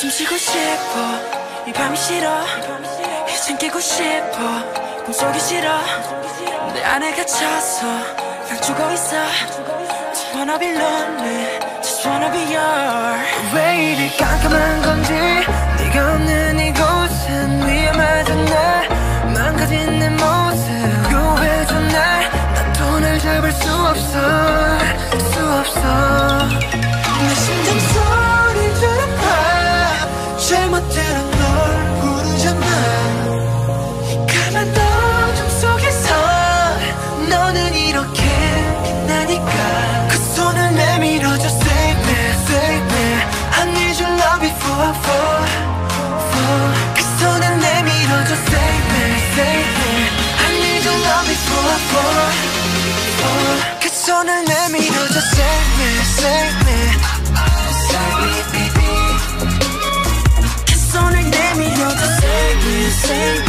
숨 쉬고 싶어. 이 밤이 싫어. 이젠 깨고 싶어. 꿈속이 싫어. 내 안에 갇혀서 난 죽어 있어. Just wanna be lonely. Just wanna be your 없어 내 심장 소리 들어봐 잘못 들은 널 부르잖아 가만 어둠 속에서 너는 이렇게 빛나니까 그 손을 내밀어줘 Save me, save me I need your love before fall, fall 그 손을 내밀어줘 Save me, save me I need your love before fall 그 손을 내밀어줘 Save me, save me Save me, baby 그 손을 내밀어줘 Save me, save me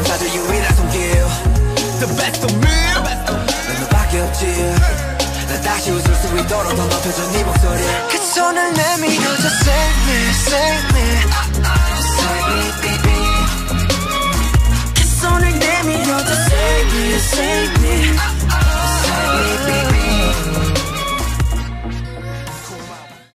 아픔을 감싸줄 유일한 손길. The best of me. 넌 너밖에 없지. 난 다시 웃을 수 있도록 더 높여줘 네 목소리. 그 손을 내밀어줘 Save